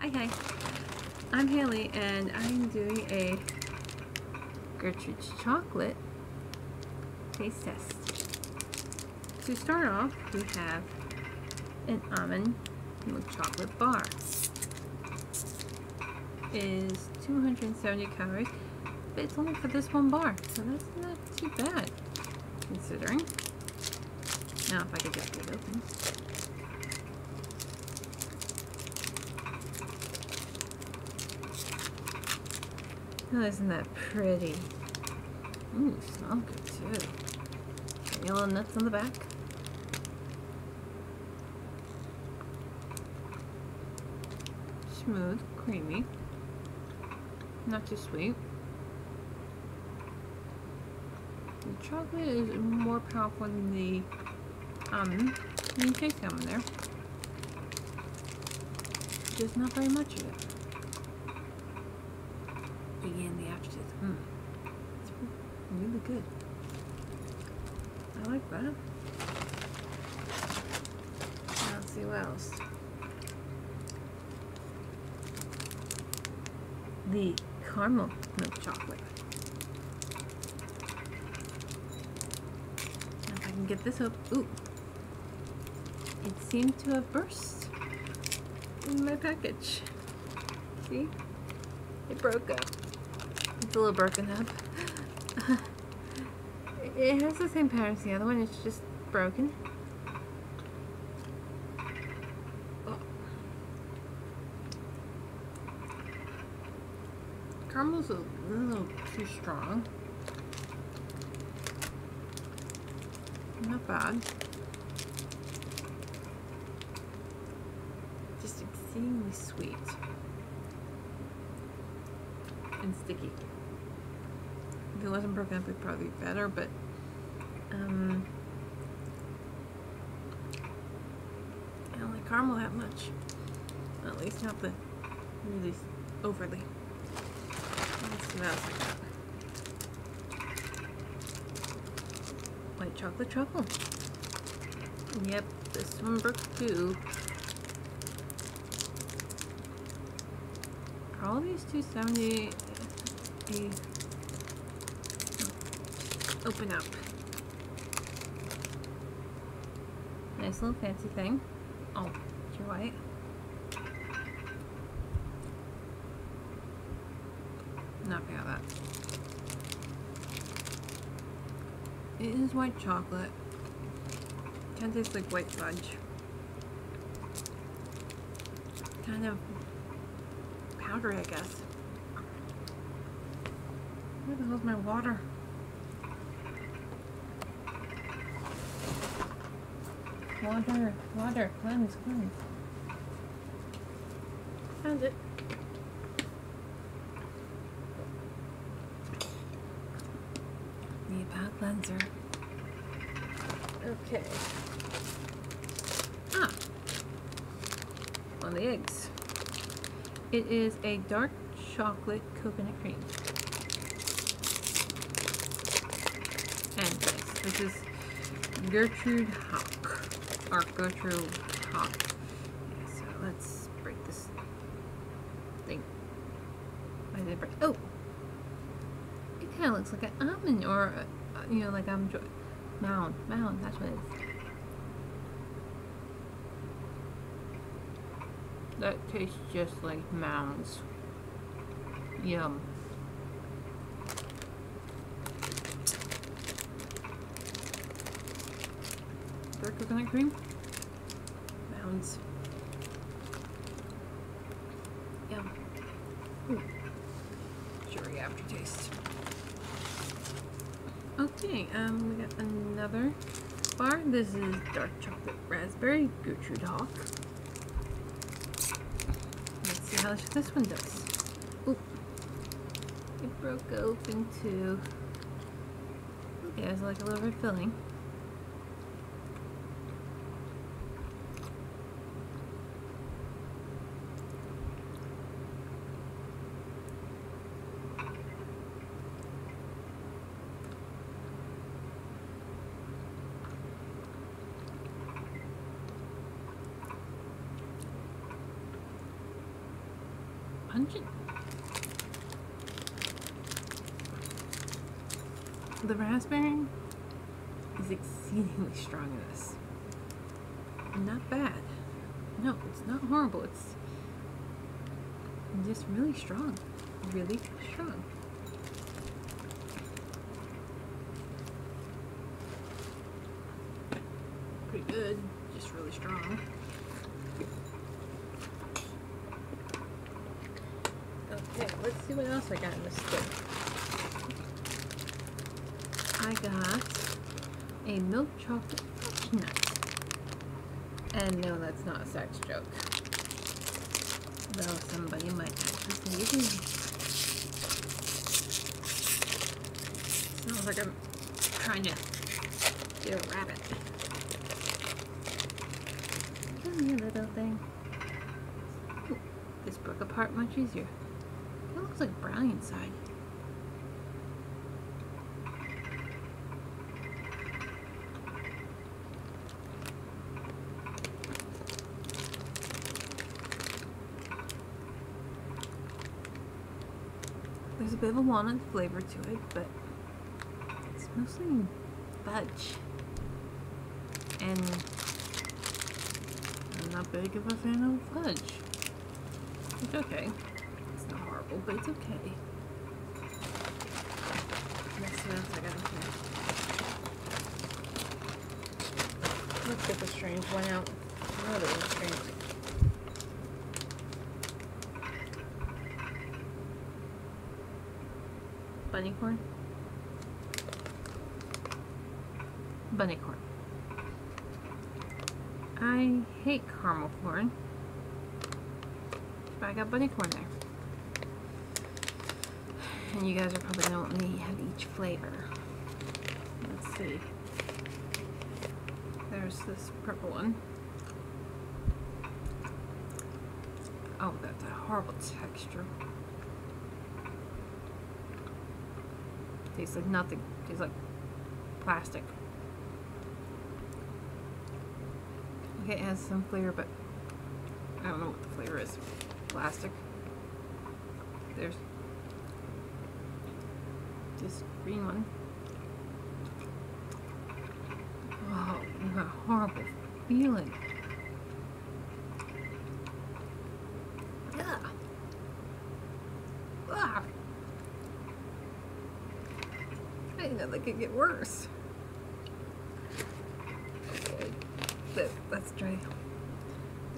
Hi, hi. I'm Haley, and I'm doing a Gertrude's chocolate taste test. To start off, we have an almond milk chocolate bar. It is 270 calories, but it's only for this one bar, so that's not too bad, considering. Now, if I could get it open. Oh, isn't that pretty? Ooh, smells good too. Yellow nuts on the back. Smooth, creamy. Not too sweet. The chocolate is more powerful than the almond. You can taste almond there. Just not very much of it. The aftertaste. Mm. It's really good. I like that. Let's see what else. The caramel milk chocolate. Now if I can get this up. Ooh. It seemed to have burst in my package. See? It broke up. It's a little broken up. it has the same pattern as the other one, it's just broken. Caramel's a little too strong. Not bad. Just exceedingly sweet and sticky. If it wasn't broken up, it'd probably be better, but um, I don't like caramel that much. At least not the really overly. White chocolate truffle. Yep, this one broke too. All these 270 a open up. Nice little fancy thing. Oh, you're white. Not bad that. It is white chocolate. Kind of tastes like white fudge. Kind of powdery, I guess. Where the hell's my water? Water, water, cleanse, cleanse. Found it. The palate cleanser. Okay. Ah. On the eggs. It is a dark chocolate coconut cream. And this, this is Gertrude Hawk. Or Gertrude Hawk. Okay, so let's break this thing. Why did it break? Oh! It kind of looks like an almond or, uh, you know, like I'm mound. Mound, that's what it is. That tastes just like mounds. Yum. Dark coconut cream. Mounds. Yum. Ooh. Sugary aftertaste. Okay, um, we got another bar. This is dark chocolate raspberry Gertrude Hawk Let's see how this one does. Ooh. It broke open too. Okay, it's like a little bit filling. The raspberry is exceedingly strong in this. Not bad. No, it's not horrible. It's just really strong. Really strong. Pretty good, just really strong. Let's see what else I got in this stick. I got a milk chocolate fudge nut. And no, that's not a sex joke. Though somebody might actually it is. Sounds like I'm trying to do a rabbit. Come here, little thing. Ooh, this broke apart much easier. Looks like brown inside. There's a bit of a walnut flavor to it, but it's mostly fudge. And I'm not big of a fan of fudge. It's okay. Horrible, but it's okay. Let's see what else I got in here. Let's get the strange one out. Oh, there's strange bunny corn. Bunny corn. I hate caramel corn, but I got bunny corn there. And you guys are probably gonna let me have each flavor. Let's see. There's this purple one. Oh, that's a horrible texture. Tastes like nothing. Tastes like plastic. Okay, it has some flavor, but I don't know what the flavor is. Plastic. There's this green one. Oh, what a horrible feeling. Yeah. Ah. I know could get worse. Okay, let's try.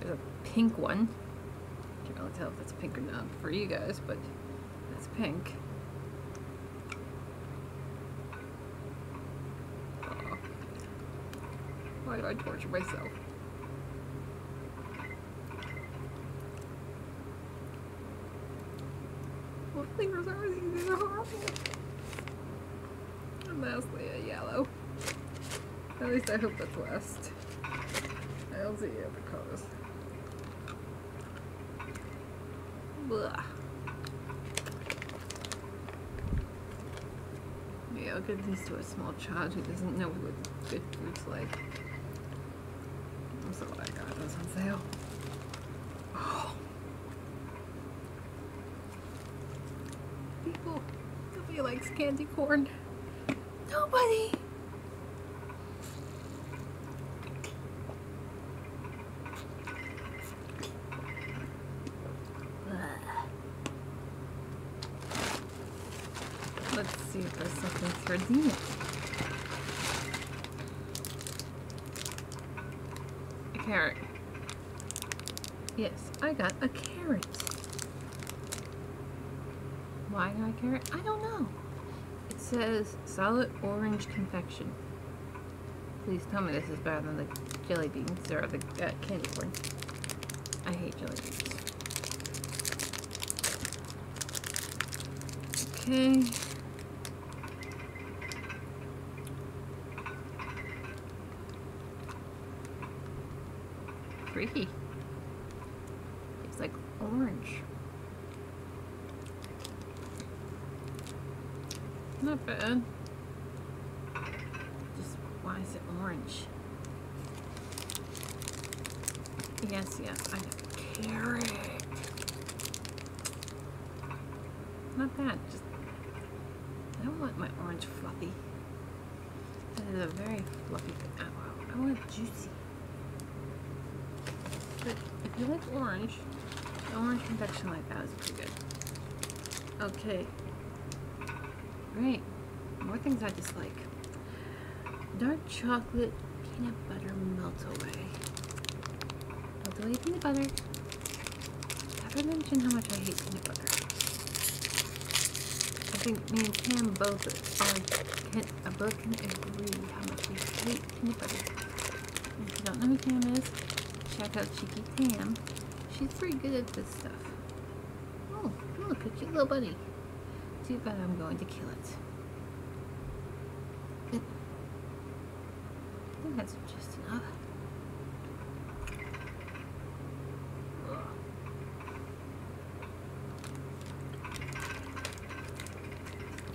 There's a pink one. Can't really tell if that's pink or not for you guys, but that's pink. Aw. Why do I torture myself? What flavors are these? These are horrible. A yellow. At least I hope that's last. I don't see other colors. Blah. Yeah, I'll give these to a small child who doesn't know what good food's like. I on sale. Oh. People, nobody likes candy corn. Nobody. Let's see if there's something to redeem it. A carrot. Yes, I got a carrot. Why I got a carrot? I don't know. It says solid orange confection. Please tell me this is better than the jelly beans or the uh, candy corn. I hate jelly beans. Okay. Freaky. It's like orange. Not bad. Just why is it orange? Yes, yes, I got carrot. Not bad. Just I don't want my orange fluffy. That is a very fluffy thing. I, I want juicy. You like orange, orange confection like that is pretty good. Okay. Great. More things I dislike. Dark chocolate peanut butter melt away. Melt away peanut butter. Never mentioned how much I hate peanut butter. I think me and Tam both are can, both can agree how much we hate peanut butter. If you don't know who Tam is, check out Cheeky Tam. She's pretty good at this stuff. Oh, look, a cute little bunny. Too bad I'm going to kill it. it I think that's just enough.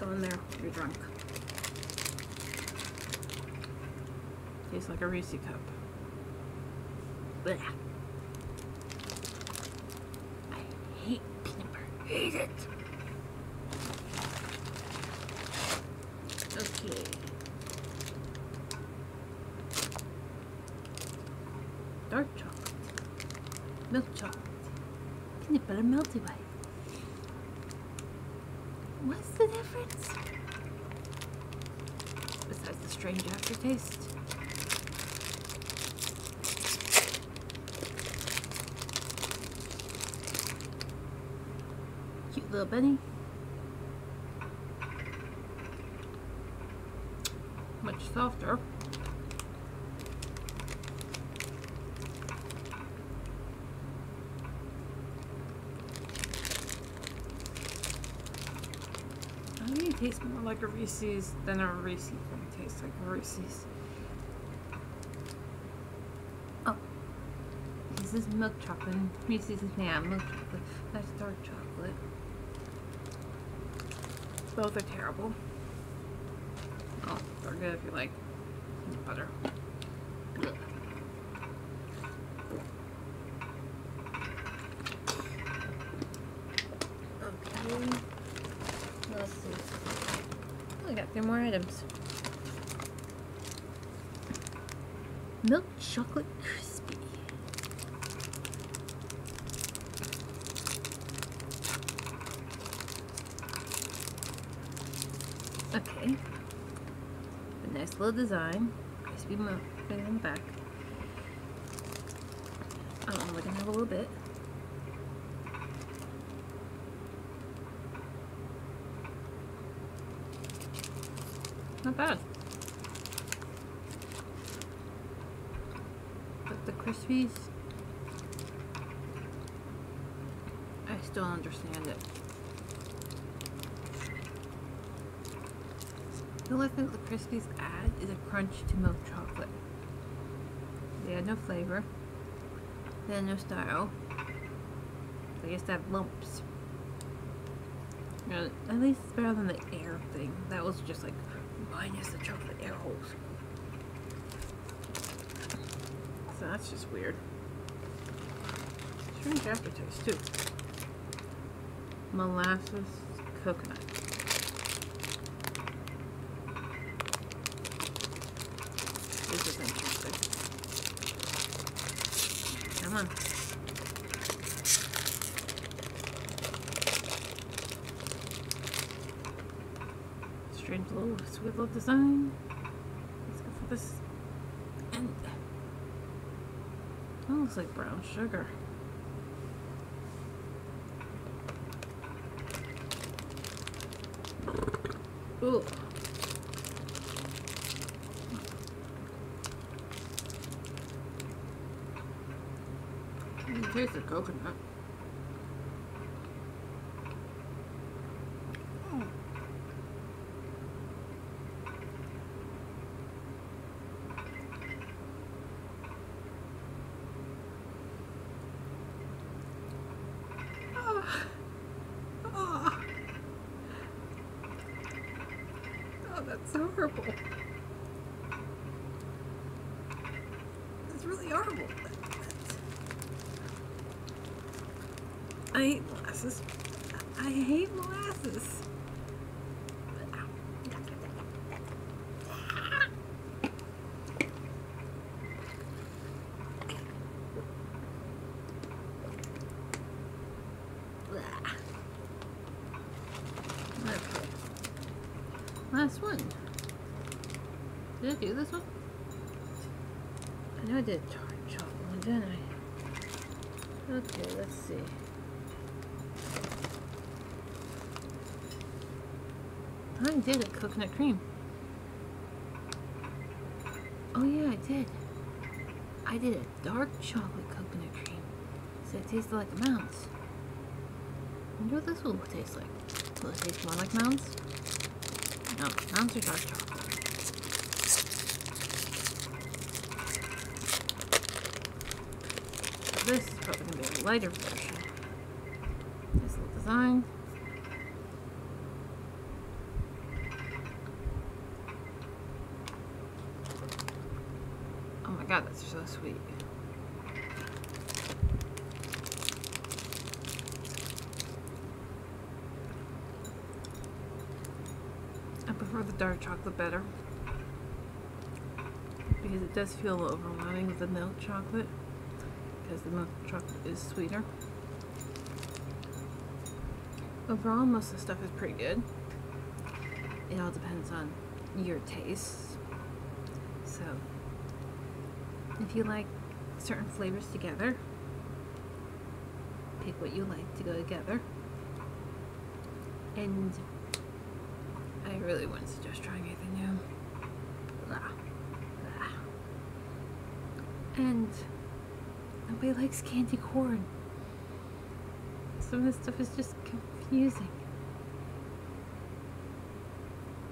Go in there, you're drunk. Tastes like a Reese cup. Blech. I hate peanut butter. Hate it. Okay. Dark chocolate. Milk chocolate. Peanut butter melty white. What's the difference? Besides the strange aftertaste. Cute little bunny. Much softer. I think it tastes more like a Reese's than a Reese's It tastes like a Reese's. Oh. This is milk chocolate. Reese's is yeah, milk chocolate. That's dark chocolate. Both are terrible. Oh, they're good if you like butter. Okay. Let's see. Oh, I got three more items. Milk chocolate. Okay. A nice little design. Crispy milk thing on the back. Looking at a little bit. Not bad. But the Krispies, I still understand it. The only thing the Krispies add is a crunch to milk chocolate. They add no flavor. They add no style. They just have lumps. At least it's better than the air thing. That was just like minus the chocolate air holes. So that's just weird. Strange aftertaste too. Molasses coconut. Interesting. Come on. Strange little sweet little design. Let's go for this. And that looks like brown sugar. Ooh. Coconut. Oh. Ah. Oh, that's so horrible. It's really horrible. I hate molasses. I hate molasses. Okay. Last one. Did I do this one? I know I did dark chocolate one, didn't I? Okay, let's see. I did a coconut cream. Oh yeah, I did. I did a dark chocolate coconut cream. So it tasted like a mouse. wonder what this will taste like. Will it taste more like mounds? No, mounds are dark chocolate. This is probably going to be a lighter version. This little design. Oh my god, that's so sweet. I prefer the dark chocolate better because it does feel overwhelming with the milk chocolate because the milk chocolate is sweeter. Overall, most of the stuff is pretty good. It all depends on your tastes. So, if you like certain flavors together, pick what you like to go together. And I really wouldn't suggest trying anything new. Blah. Blah. And nobody likes candy corn. Some of this stuff is just confusing.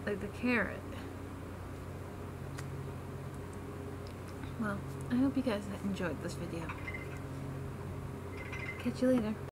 Like the carrot. Well, I hope you guys enjoyed this video. Catch you later.